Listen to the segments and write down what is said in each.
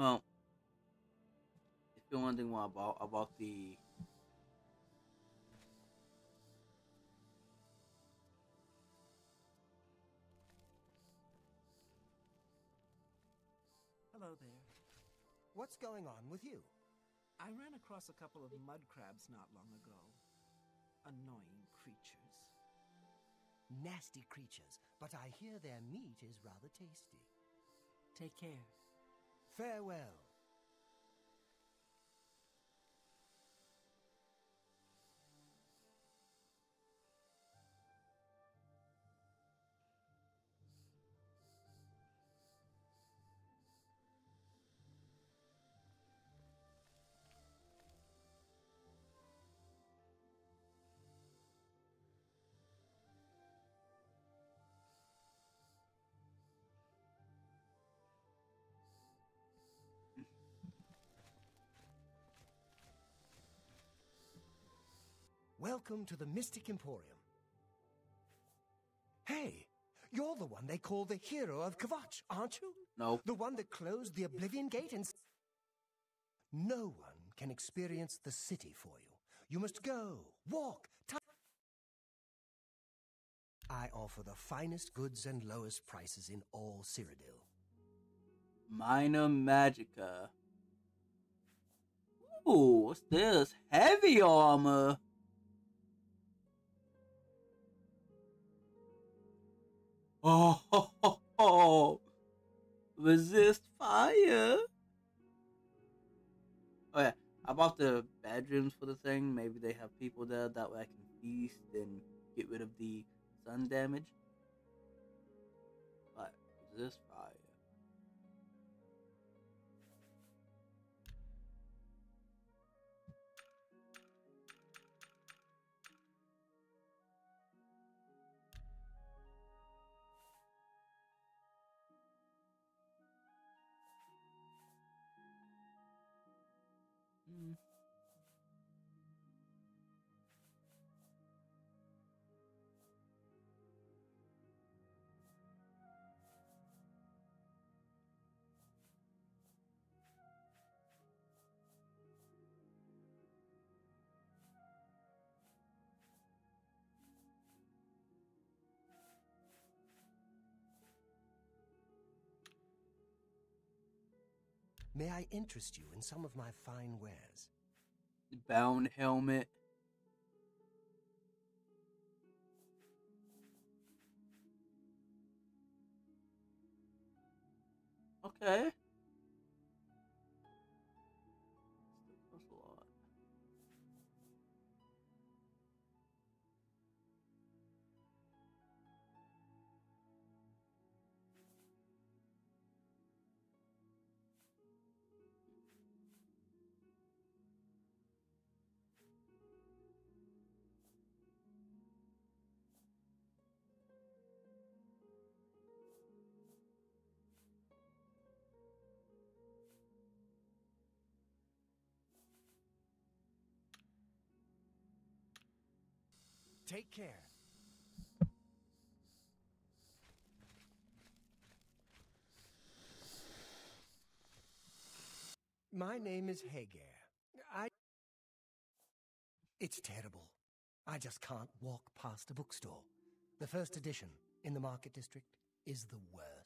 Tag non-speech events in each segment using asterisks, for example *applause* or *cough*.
Well, if you're wondering what about about the Hello there. What's going on with you? I ran across a couple of mud crabs not long ago. Annoying creatures. Nasty creatures, but I hear their meat is rather tasty. Take care. Farewell. Welcome to the Mystic Emporium. Hey, you're the one they call the hero of Kvatch, aren't you? no. The one that closed the Oblivion Gate and. No one can experience the city for you. You must go, walk, touch. I offer the finest goods and lowest prices in all Cyrodiil. Minor Magicka. Ooh, what's this? Heavy armor. Oh, ho, ho, ho. resist fire. Oh yeah, about the bedrooms for the thing. Maybe they have people there that way I can feast and get rid of the sun damage. But resist fire. May I interest you in some of my fine wares? Bound helmet. Okay. Take care. My name is Hagar. I. It's terrible. I just can't walk past a bookstore. The first edition in the market district is the worst.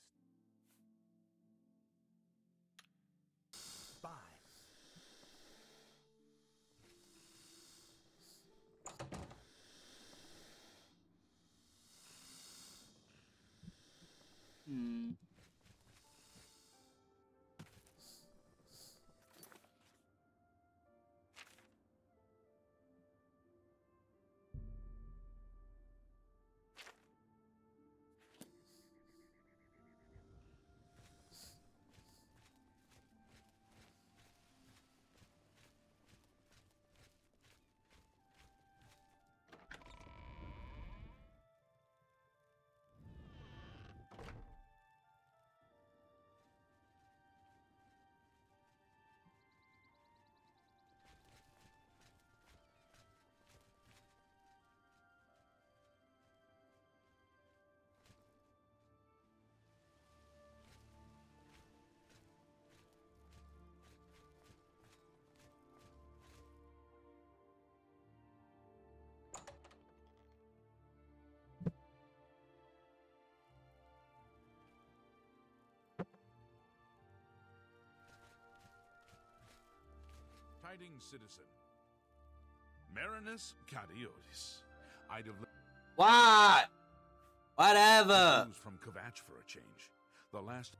Presiding citizen. Marinus Cadiotis. I'd have What? Whatever. news from Kvatch for a change. The last.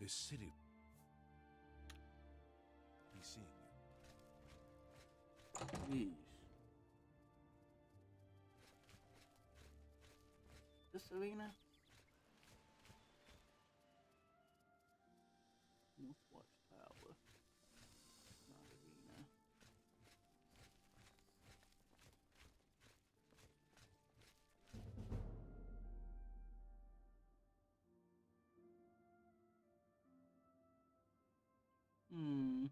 This city. Be seeing you. Jeez. This arena? Hmm.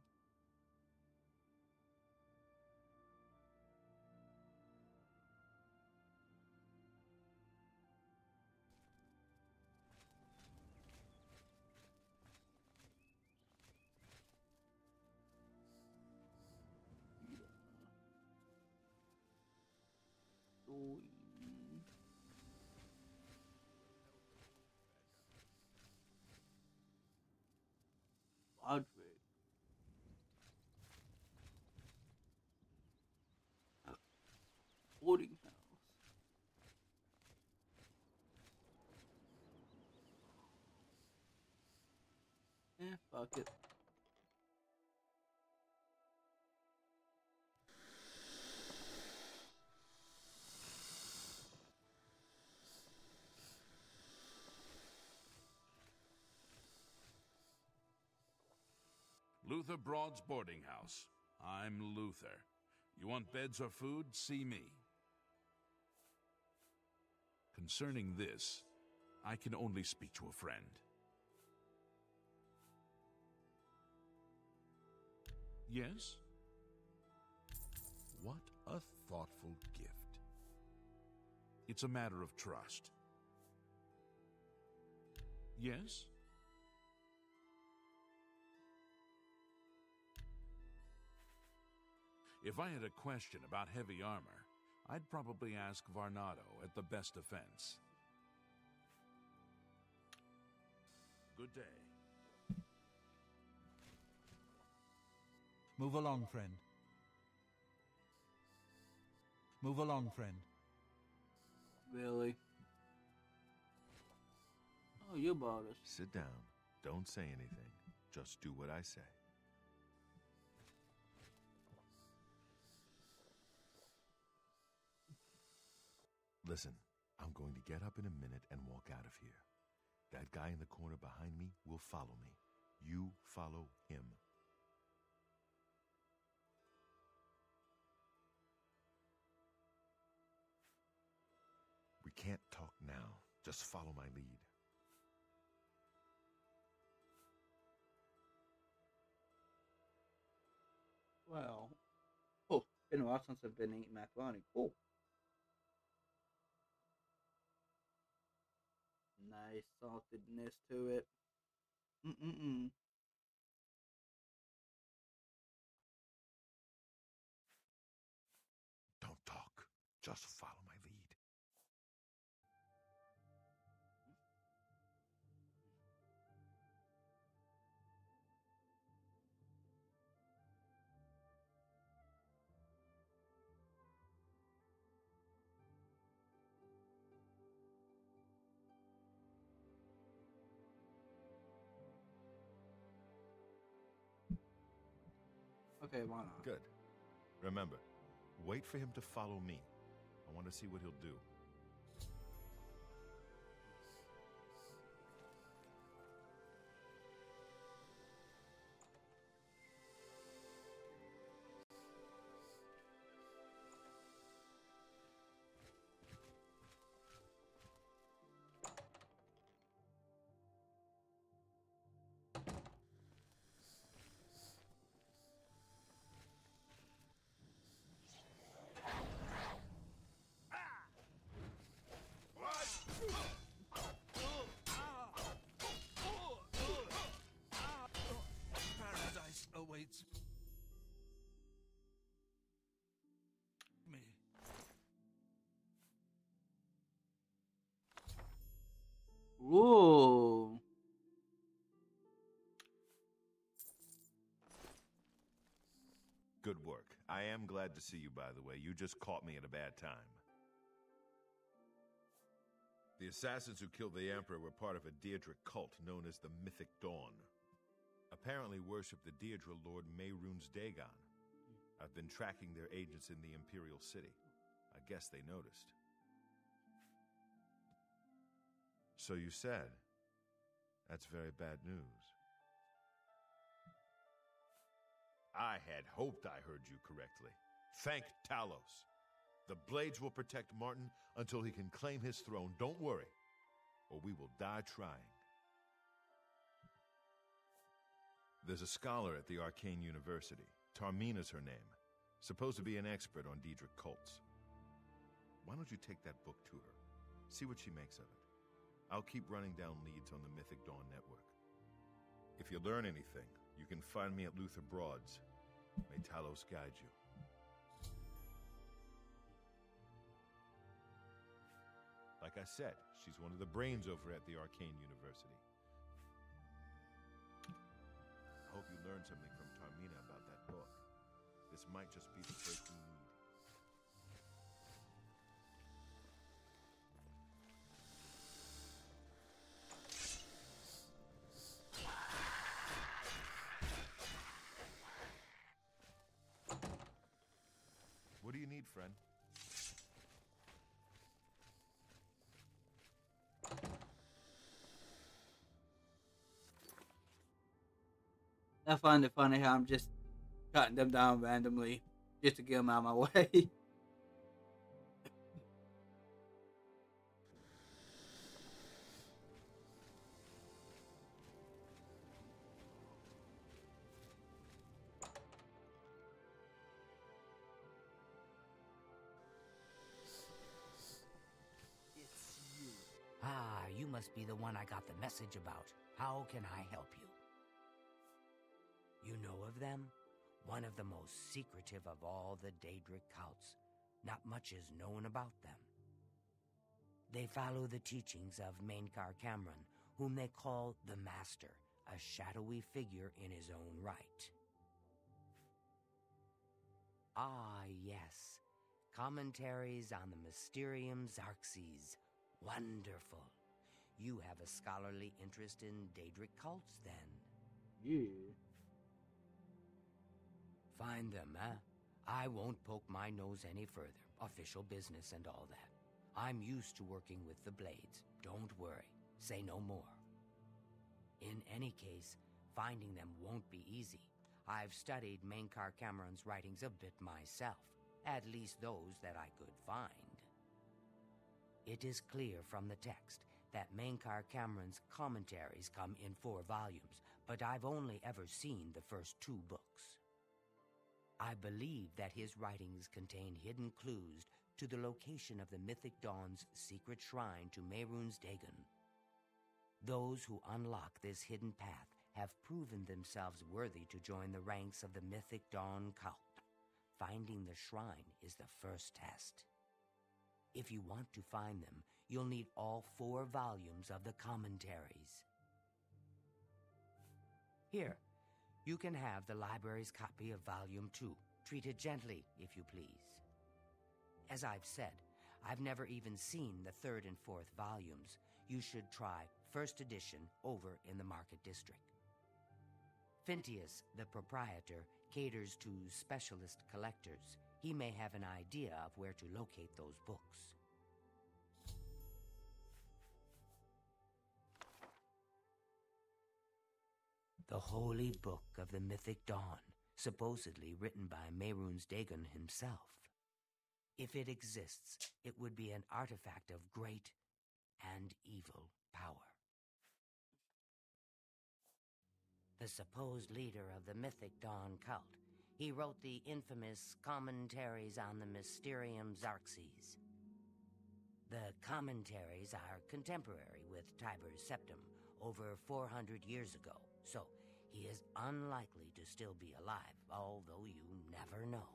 Oh, fuck it. Luther Broad's boarding house. I'm Luther. You want beds or food? See me. Concerning this, I can only speak to a friend. Yes? What a thoughtful gift. It's a matter of trust. Yes? If I had a question about heavy armor, I'd probably ask Varnado at the best defense. Good day. Move along, friend. Move along, friend. Really? Oh, you bought us. Sit down. Don't say anything. Just do what I say. Listen, I'm going to get up in a minute and walk out of here. That guy in the corner behind me will follow me. You follow him. Just follow my lead. Well, oh, been a while since I've been eating macaroni. Cool. Nice saltedness to it. Mm-mm-mm. Don't talk. Just follow Good. Remember, wait for him to follow me. I want to see what he'll do. I am glad to see you, by the way. You just caught me at a bad time. The assassins who killed the Emperor were part of a Daedric cult known as the Mythic Dawn. Apparently worship the Daedra Lord Mehrunes Dagon. I've been tracking their agents in the Imperial City. I guess they noticed. So you said. That's very bad news. I had hoped I heard you correctly. Thank Talos. The Blades will protect Martin until he can claim his throne. Don't worry, or we will die trying. There's a scholar at the Arcane University. Tar-Meena's her name. Supposed to be an expert on Daedric cults. Why don't you take that book to her? See what she makes of it. I'll keep running down leads on the Mythic Dawn network. If you learn anything, you can find me at Luther Broads. May Talos guide you. Like I said, she's one of the brains over at the Arcane University. I hope you learned something from Tar-Meena about that book. This might just be the break we need, friend? I find it funny how I'm just cutting them down randomly just to get them out of my *laughs* way. Got the message about. How can I help you? You know of them? One of the most secretive of all the Daedric cults. Not much is known about them. They follow the teachings of Mankar Camoran, whom they call the Master, a shadowy figure in his own right. Ah, yes. Commentaries on the Mysterium Xarxes. Wonderful. You have a scholarly interest in Daedric cults, then? yeah. Find them, huh? I won't poke my nose any further. Official business and all that. I'm used to working with the Blades. Don't worry. Say no more. In any case, finding them won't be easy. I've studied Mankar Camoran's writings a bit myself, at least those that I could find. It is clear from the text that Mankar Camoran's commentaries come in four volumes, but I've only ever seen the first two books. I believe that his writings contain hidden clues to the location of the Mythic Dawn's secret shrine to Mehrunes Dagon. Those who unlock this hidden path have proven themselves worthy to join the ranks of the Mythic Dawn cult. Finding the shrine is the first test. If you want to find them, you'll need all four volumes of the commentaries. Here, you can have the library's copy of Volume 2. Treat it gently, if you please. As I've said, I've never even seen the third and fourth volumes. You should try first edition over in the Market District. Phintius, the proprietor, caters to specialist collectors. He may have an idea of where to locate those books. The Holy Book of the Mythic Dawn, supposedly written by Mehrunes Dagon himself. If it exists, it would be an artifact of great and evil power. The supposed leader of the Mythic Dawn cult, he wrote the infamous Commentaries on the Mysterium Xarxes. The commentaries are contemporary with Tiber's Septum, over 400 years ago, so he is unlikely to still be alive, although you never know.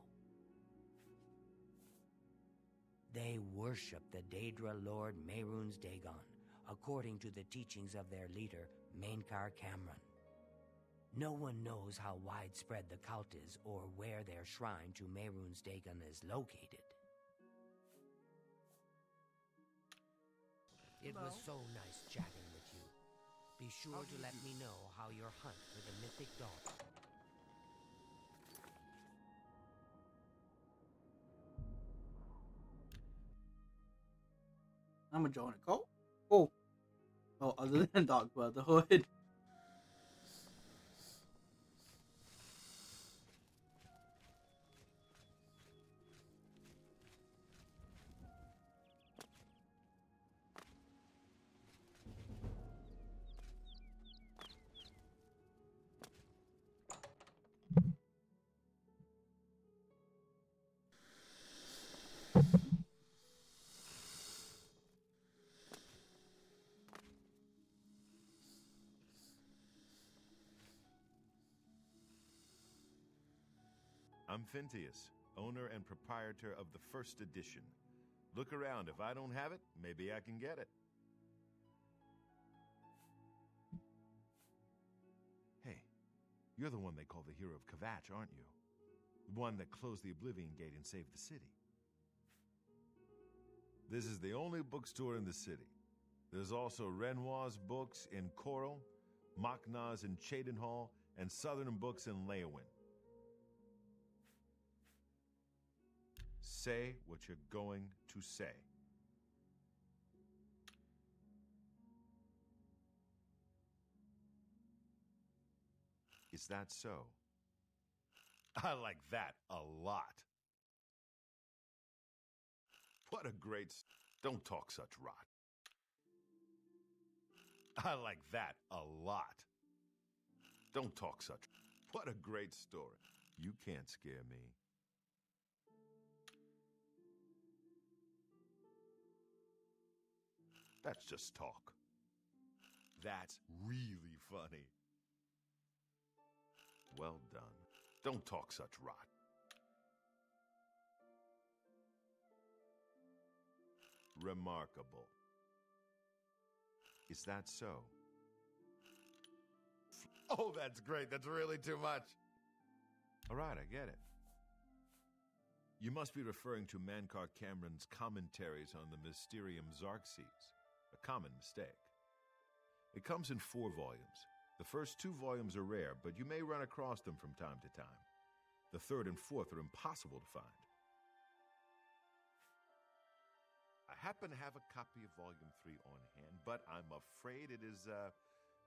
They worship the Daedra Lord Mehrunes Dagon, according to the teachings of their leader, Mankar Camoran. No one knows how widespread the cult is or where their shrine to Mehrunes Dagon is located. It was so nice chatting. Be sure to let me know how your hunt for the mythic dog. I'm gonna join a cult. Oh. Oh, other *laughs* than Dark Brotherhood. I'm Phintius, owner and proprietor of the first edition. Look around. If I don't have it, maybe I can get it. Hey, you're the one they call the hero of Kvatch, aren't you? The one that closed the Oblivion Gate and saved the city. This is the only bookstore in the city. There's also Renoit's books in Chorrol, Mach-Na's in Cheydinhal, and Southern books in Leyawiin. Say what you're going to say. Is that so? *laughs* I like that a lot. What a great. Don't talk such rot. *laughs* I like that a lot. Don't talk such. What a great story. You can't scare me. That's just talk. That's really funny. Well done. Don't talk such rot. Remarkable. Is that so? Oh, that's great. That's really too much. All right, I get it. You must be referring to Mankar Camoran's commentaries on the Mysterium Xarxes, a common mistake. It comes in four volumes. The first two volumes are rare, but you may run across them from time to time. The third and fourth are impossible to find. I happen to have a copy of Volume 3 on hand, but I'm afraid it is a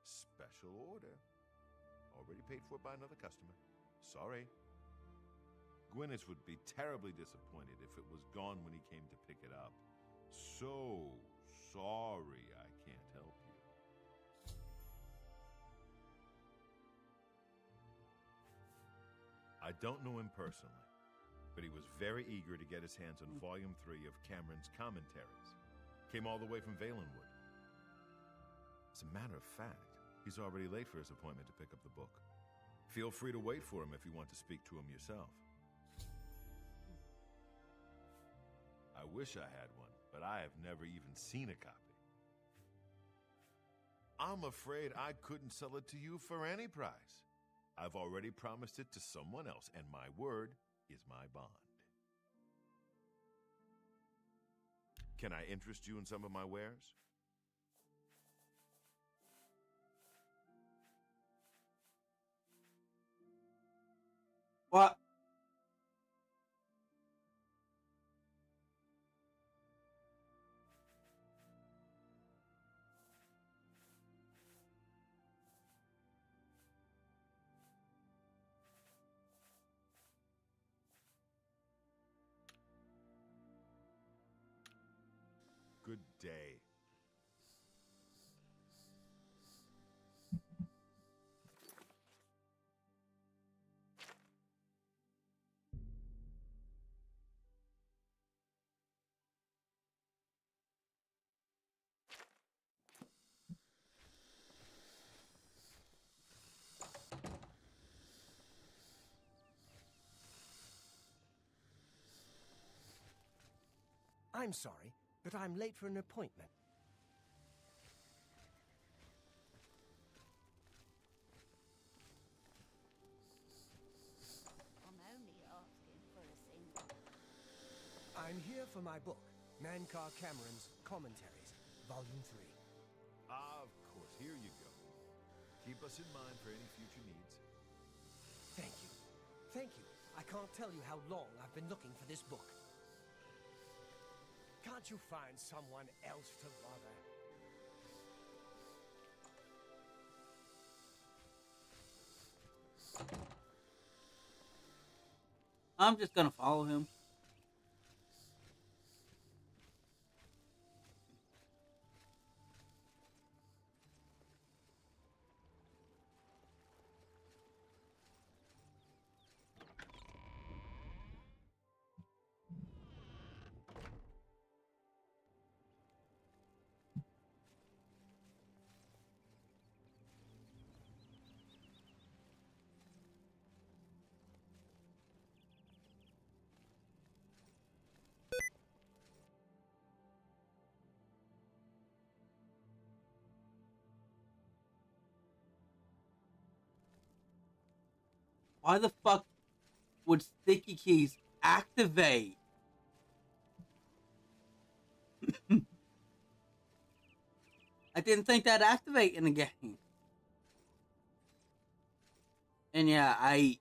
special order. Already paid for by another customer. Sorry. Gwinas would be terribly disappointed if it was gone when he came to pick it up. So sorry I can't help you. I don't know him personally, but he was very eager to get his hands on Volume 3 of Camoran's commentaries. Came all the way from Valenwood. As a matter of fact, he's already late for his appointment to pick up the book. Feel free to wait for him if you want to speak to him yourself. I wish I had one, but I have never even seen a copy. I'm afraid I couldn't sell it to you for any price. I've already promised it to someone else, and my word is my bond. Can I interest you in some of my wares? What? Day. I'm sorry, but I'm late for an appointment. I'm only asking for a single. I'm here for my book, Mankar Camoran's Commentaries, Volume 3. Ah, of course. Here you go. Keep us in mind for any future needs. Thank you. Thank you. I can't tell you how long I've been looking for this book. Can't you find someone else to bother? I'm just gonna follow him. Why the fuck would sticky keys activate? *laughs* I didn't think that'd activate in the game. And yeah, I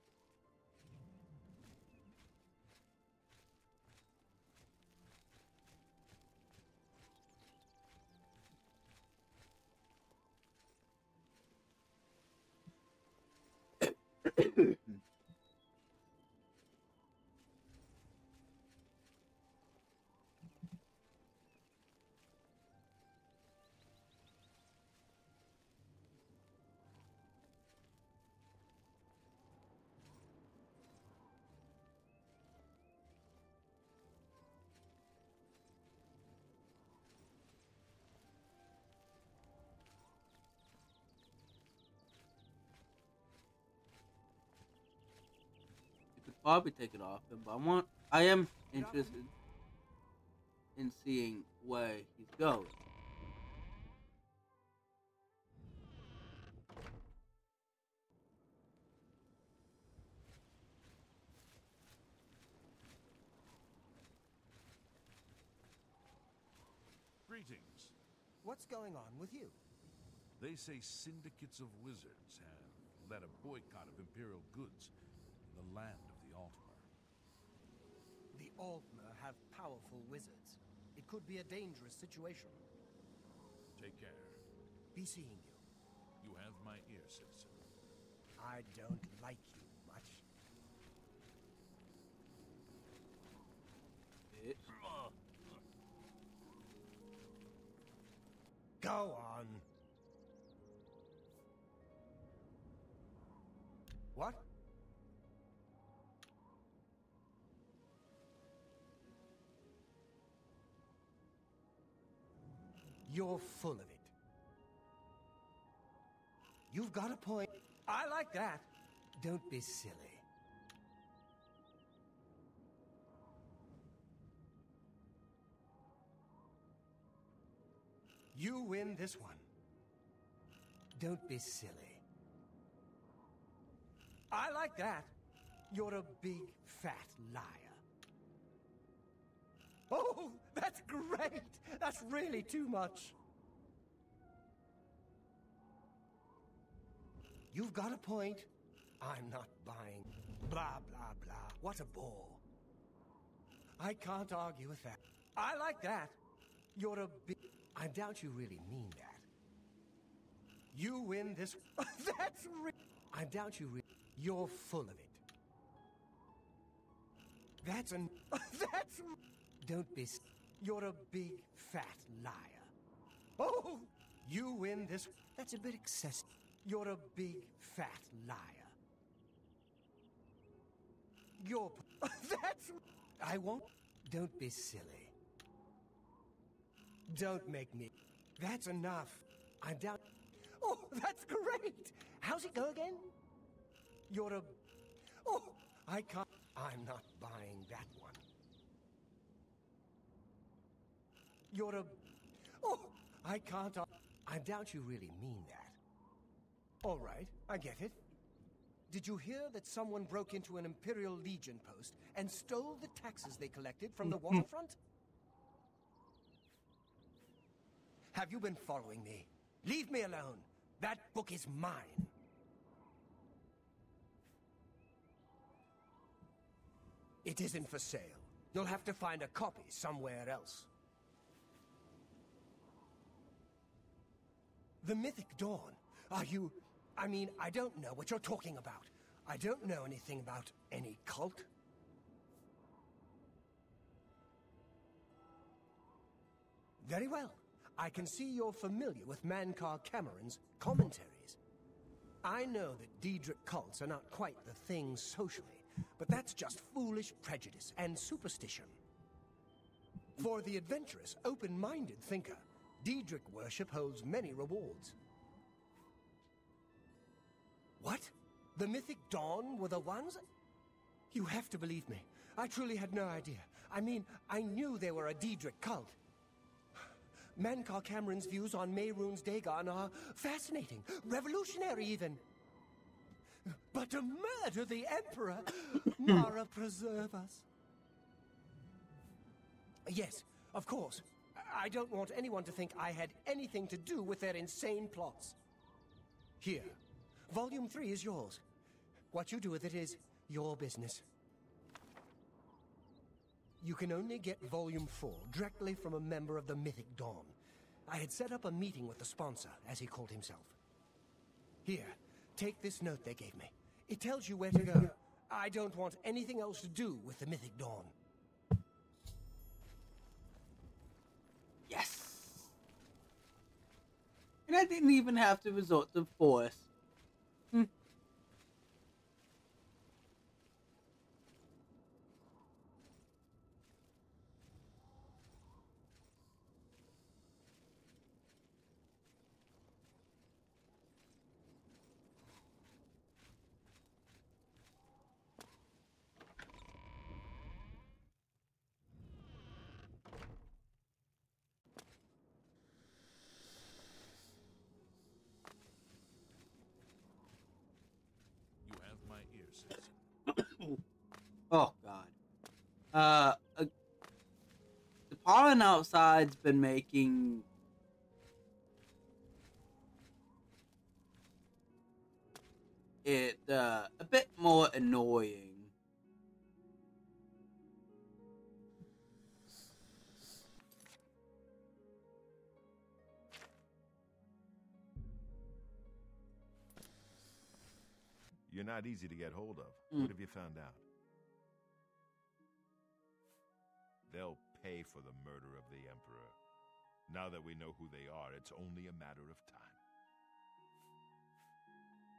*coughs* probably take it off him, but I want I am interested in seeing where he's going. Greetings. What's going on with you? They say syndicates of wizards have led a boycott of Imperial goods in the land of the Altmer. The Altmer have powerful wizards. It could be a dangerous situation. Take care. Be seeing you. You have my ear, citizen. I don't like you much. Bitch. Go on. What? You're full of it. You've got a point. I like that. Don't be silly. You win this one. Don't be silly. I like that. You're a big fat liar. Oh, that's great! That's really too much. You've got a point. I'm not buying. Blah, blah, blah. What a bore. I can't argue with that. I like that. You're a big. I doubt you really mean that. You win this. *laughs* That's. Re- I doubt you. Re- You're full of it. That's an. *laughs* That's. Don't be. You're a big fat liar. Oh, you win this. That's a bit excessive. You're a big fat liar. You're. *laughs* That's. I won't. Don't be silly. Don't make me. That's enough. I doubt. Oh, *laughs* that's great. How's it go again? You're a. Oh, I can't. I'm not buying that one. You're a... Oh, I can't... Uh, I doubt you really mean that. All right, I get it. Did you hear that someone broke into an Imperial Legion post and stole the taxes they collected from the *laughs* waterfront? Have you been following me? Leave me alone. That book is mine. It isn't for sale. You'll have to find a copy somewhere else. The Mythic Dawn. Are you... I mean, I don't know what you're talking about. I don't know anything about any cult. Very well. I can see you're familiar with Mankar Camoran's commentaries. I know that Daedric cults are not quite the thing socially, but that's just foolish prejudice and superstition. For the adventurous, open-minded thinker, Daedric worship holds many rewards. What? The Mythic Dawn were the ones? You have to believe me. I truly had no idea. I mean, I knew they were a Daedric cult. Mankar Camoran's views on Mehrunes Dagon are fascinating, revolutionary even. But to murder the Emperor, Mara preserve us. Yes, of course. I don't want anyone to think I had anything to do with their insane plots. Here, Volume 3 is yours. What you do with it is your business. You can only get Volume 4 directly from a member of the Mythic Dawn. I had set up a meeting with the sponsor, as he called himself. Here, take this note they gave me. It tells you where to go. I don't want anything else to do with the Mythic Dawn. And I didn't even have to resort to force. Hmm. You have my ear, citizen. Oh God. Uh, uh outside's been making it uh, a bit more annoying. You're not easy to get hold of. Mm. What have you found out? They'll pay for the murder of the Emperor. Now that we know who they are, it's only a matter of time.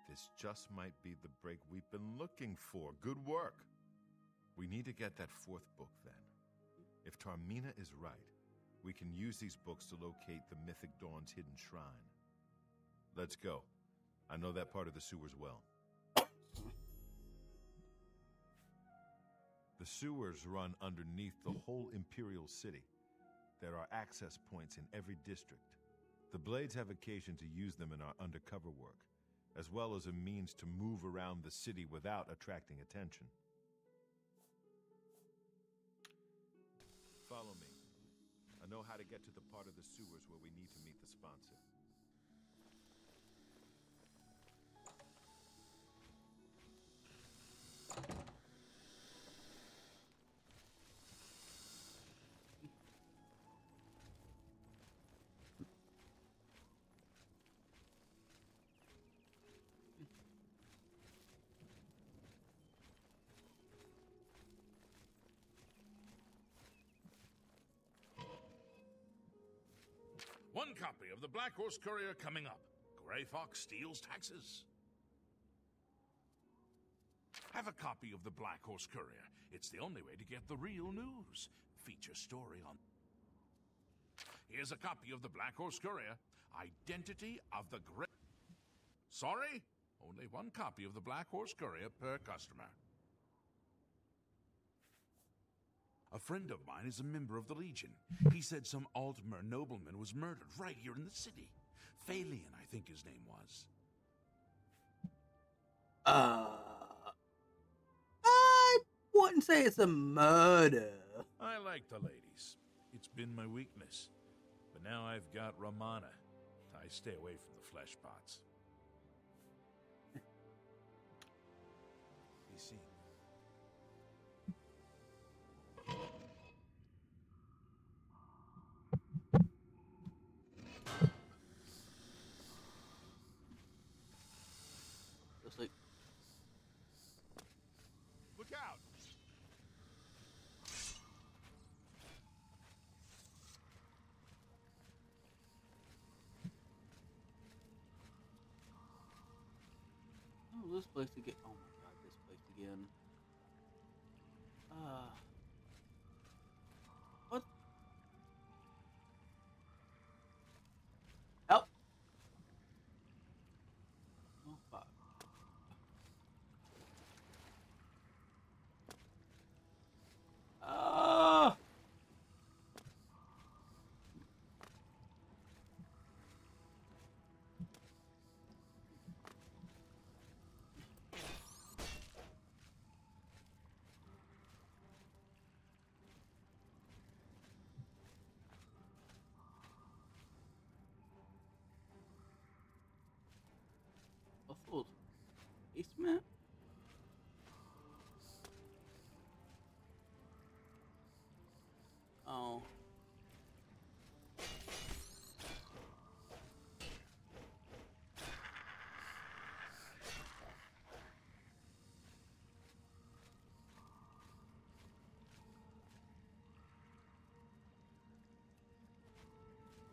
This just might be the break we've been looking for. Good work. We need to get that fourth book then. If Tar-Meena is right, we can use these books to locate the Mythic Dawn's hidden shrine. Let's go. I know that part of the sewers well. The sewers run underneath the whole Imperial City. There are access points in every district. The Blades have occasion to use them in our undercover work, as well as a means to move around the city without attracting attention. Follow me. I know how to get to the part of the sewers where we need to meet the sponsor. One copy of the Black Horse Courier coming up. Grey Fox steals taxes. Have a copy of the Black Horse Courier. It's the only way to get the real news. Feature story on. Here's a copy of the Black Horse Courier. Identity of the Grey. Sorry? Only one copy of the Black Horse Courier per customer. A friend of mine is a member of the Legion. He said some Altmer nobleman was murdered right here in the city. Phalian, I think his name was. Uh, I wouldn't say it's a murder. I like the ladies. It's been my weakness. But now I've got Romana. I stay away from the flesh pots.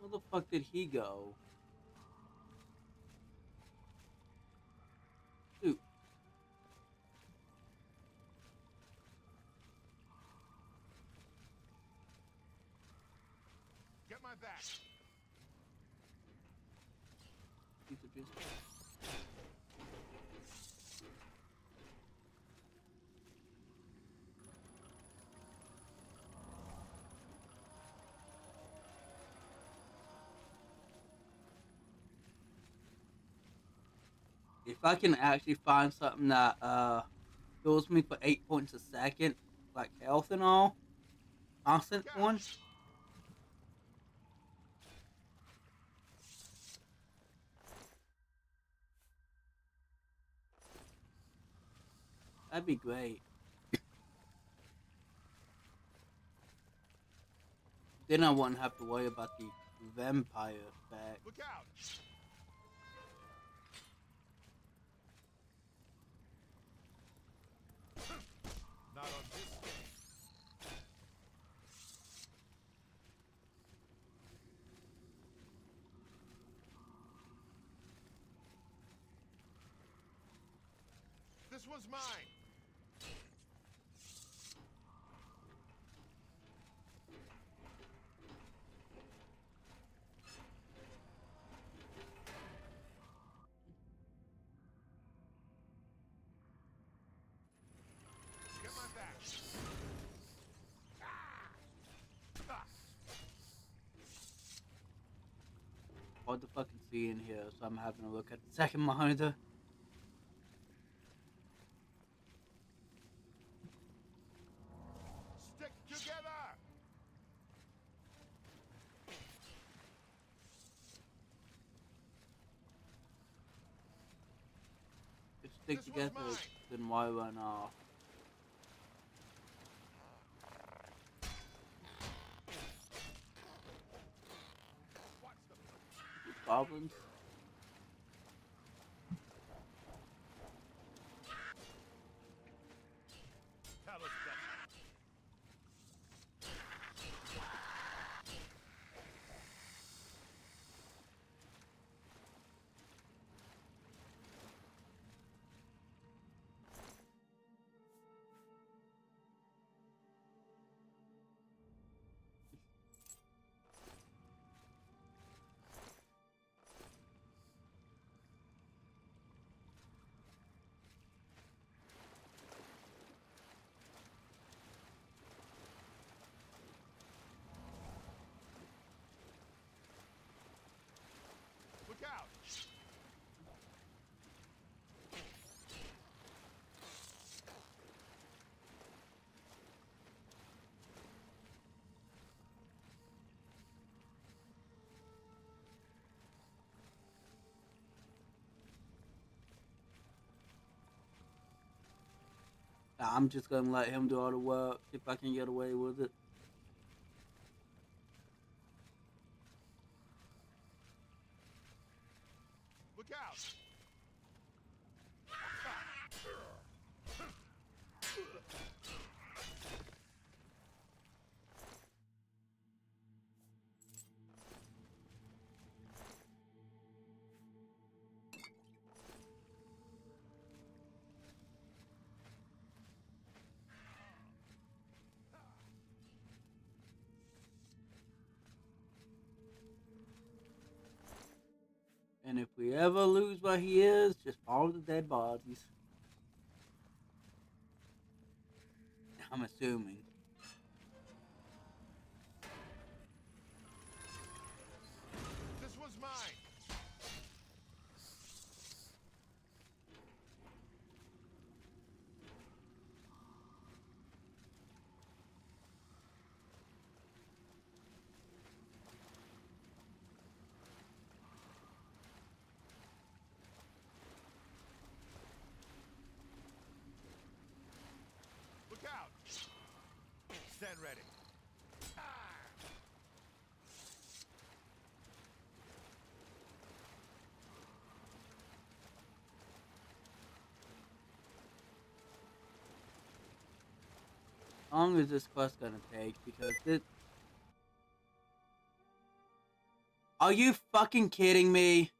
Where the fuck did he go? I can actually find something that uh heals me for eight points a second, like health and all, constant one, that'd be great. Then I wouldn't have to worry about the vampire effect. Look out! Not on this day. This one's mine. Ah! Hard to fucking see in here, so I'm having a look at the second monitor. Stick together! If stick This one's together, mine. Then why run I'm just gonna let him do all the work if I can get away with it. Ever lose where he is, just follow the dead bodies. I'm assuming. This one's mine! Look out! Stand ready. How long is this quest gonna take? Because it. Are you fucking kidding me?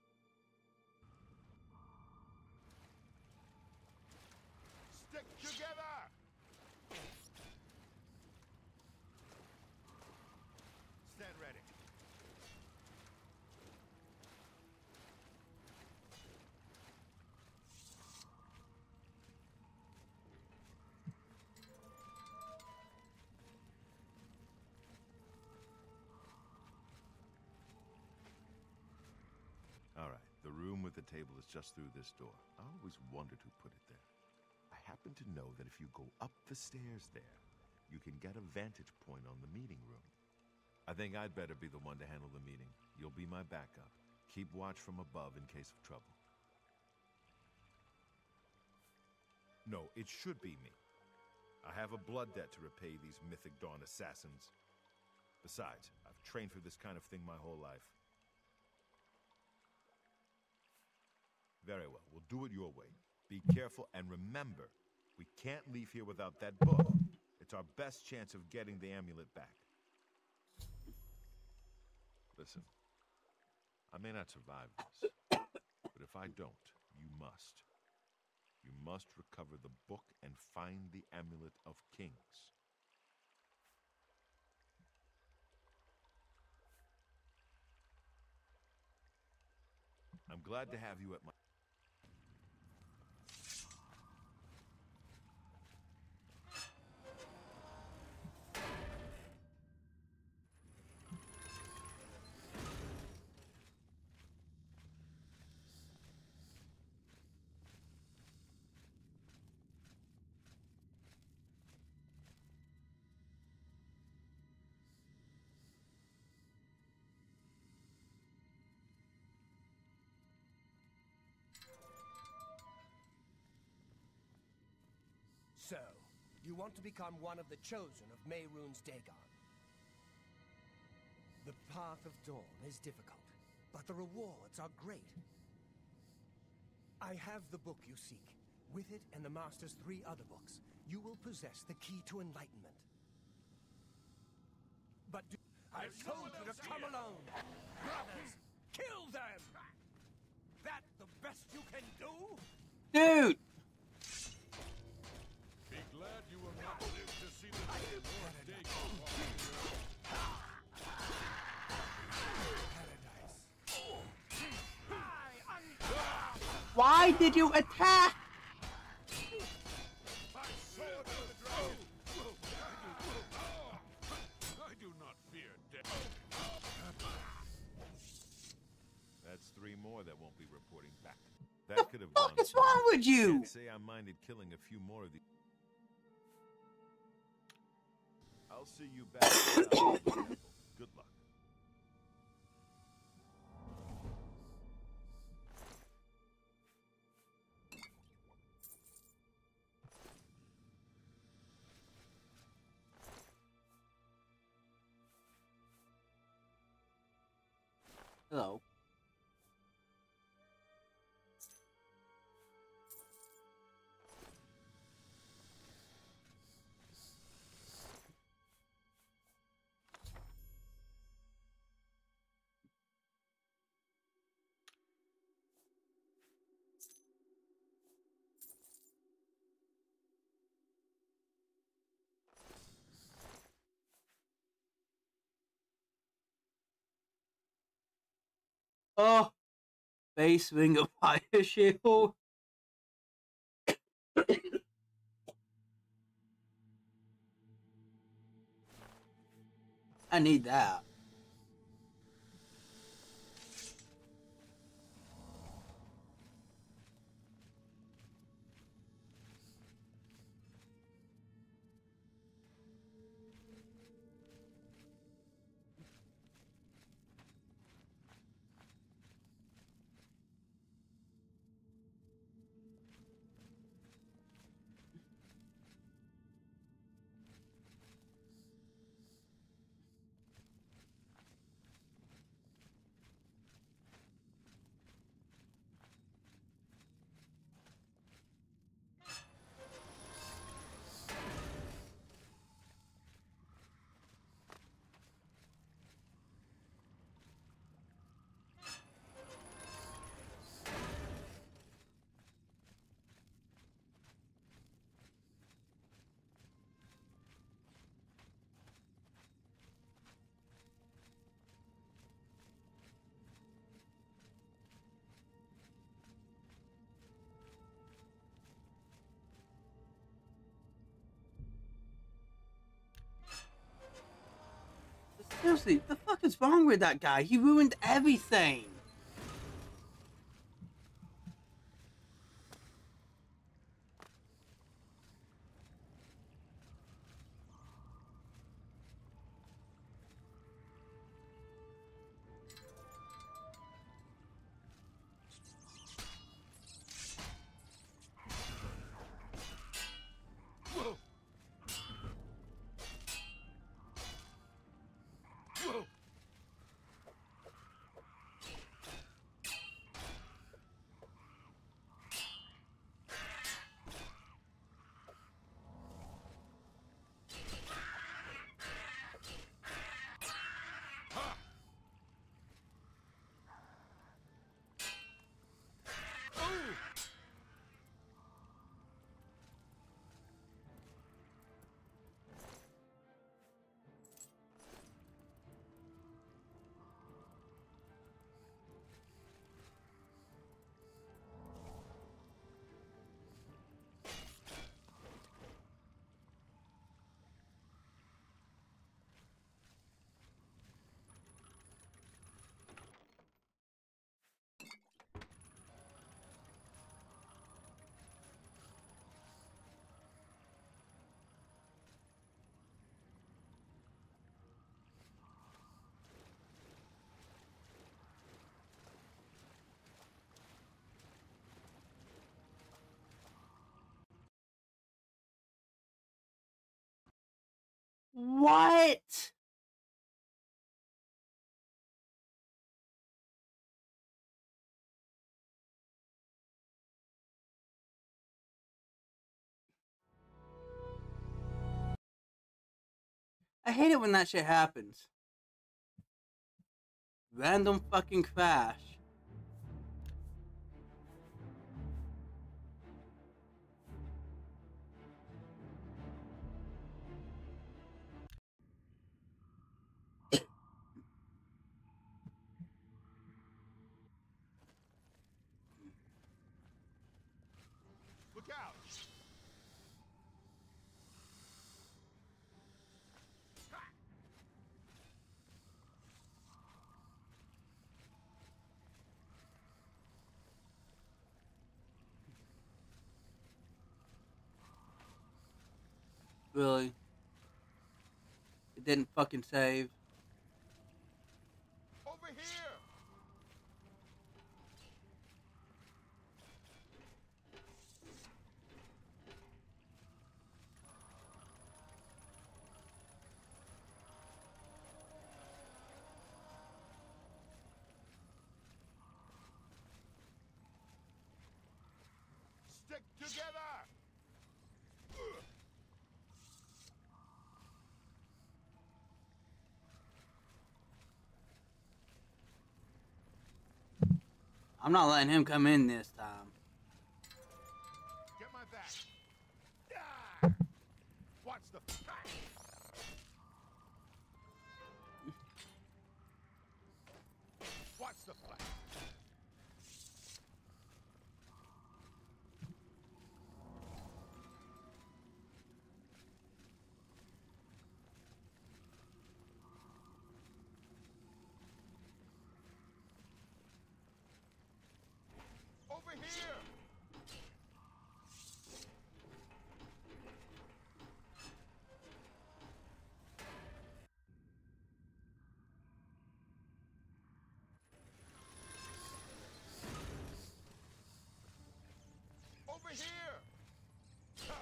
Table is just through this door. I always wondered who put it there. I happen to know that if you go up the stairs there, you can get a vantage point on the meeting room. I think I'd better be the one to handle the meeting. You'll be my backup. Keep watch from above in case of trouble. No, it should be me. I have a blood debt to repay these Mythic Dawn assassins. Besides, I've trained for this kind of thing my whole life. Very well, we'll do it your way. Be careful and remember, we can't leave here without that book. It's our best chance of getting the amulet back. Listen, I may not survive this, but if I don't, you must. You must recover the book and find the amulet of kings. I'm glad to have you at my. You want to become one of the chosen of Mehrunes Dagon. The path of dawn is difficult, but the rewards are great. I have the book you seek. With it and the Master's three other books, you will possess the key to enlightenment. But do I told you to come alone! Brothers, kill them! That the best you can do? Dude! Why did you attack? I do not fear death. That's three more that won't be reporting back. That could have What gone. is wrong with you? Can't say I minded killing a few more of these. I'll see you back. *coughs* Good luck. Hello. Oh, base wing of fire shield. I need that. Seriously, the fuck is wrong with that guy? He ruined everything. What? I hate it when that shit happens. Random fucking crash. Look out! Really? It didn't fucking save. Over here! Stick together! I'm not letting him come in this time. Get my back. Ah! Watch the back. Watch the flash. Over here! Over here! Ha!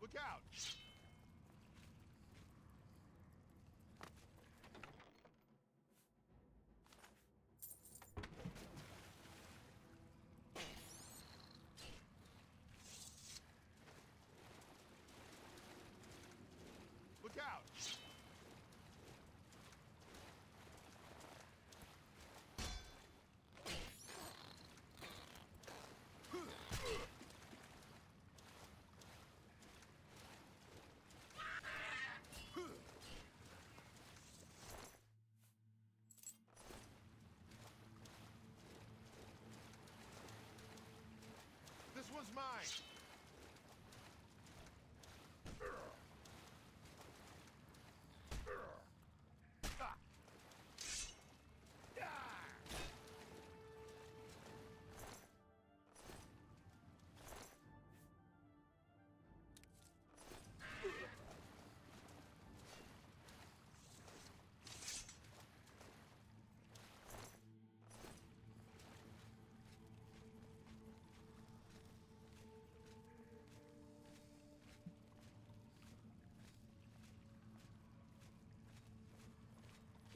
Look out! Look out! This mine.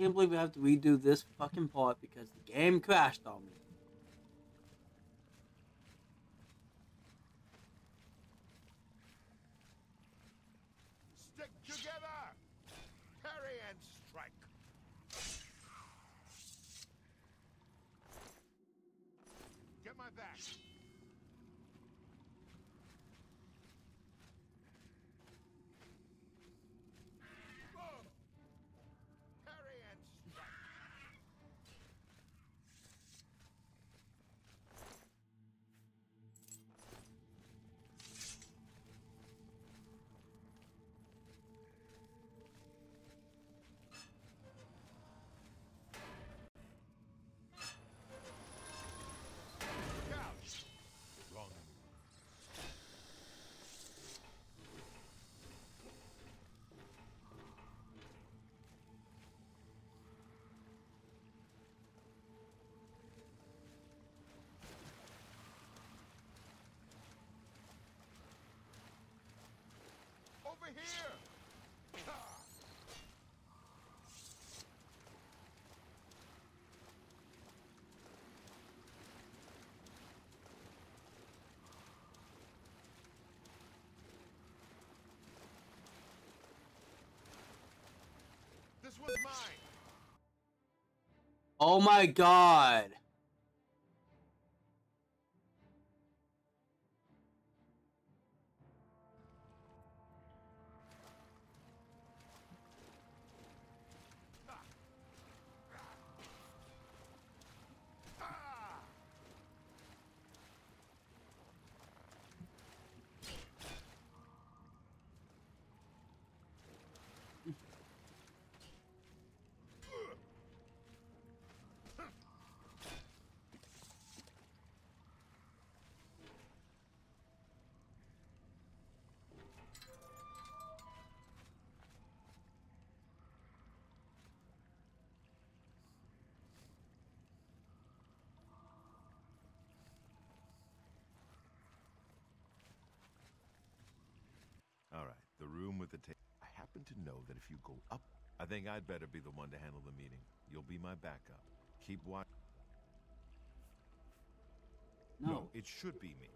I can't believe we have to redo this fucking part because the game crashed on me. Stick together! Parry and strike! Get my back! Here! This one's mine! Oh my god. The room with the ta- I happen to know that if you go up I think I'd better be the one to handle the meeting. You'll be my backup. Keep watch. No. it should be me.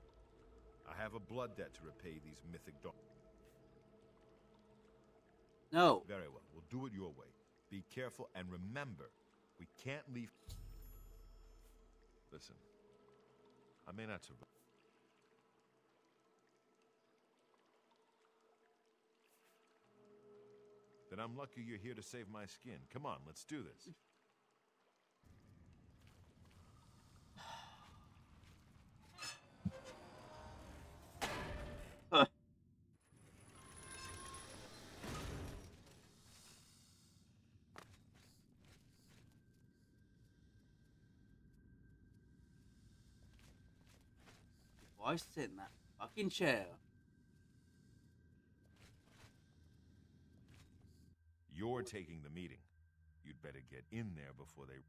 I have a blood debt to repay these mythic dogs. No. Very well. We'll do it your way. Be careful and remember, we can't leave. Listen, I may not survive. Then I'm lucky you're here to save my skin. Come on, let's do this. Why sit in that fucking chair? You're taking the meeting. You'd better get in there before they.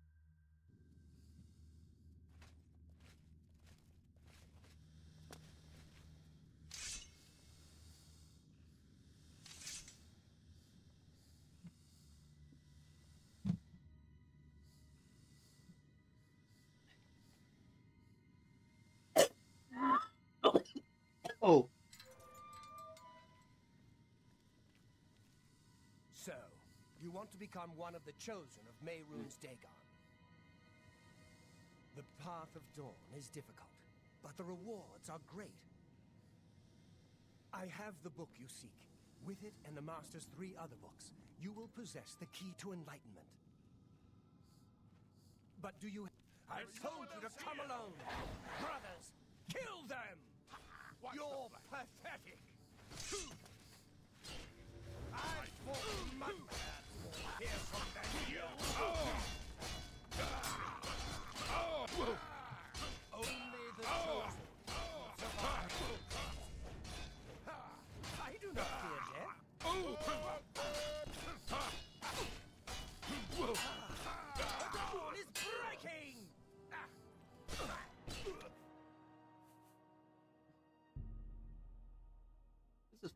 Want to become one of the chosen of Mehrunes Dagon. The path of dawn is difficult, but the rewards are great. I have the book you seek. With it and the Master's three other books, you will possess the key to enlightenment. But do you... I've told you to come alone! Brothers, kill them! You're pathetic! I fought!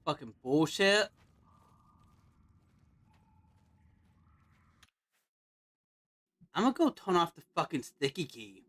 Fucking bullshit. I'm gonna go turn off the fucking sticky key.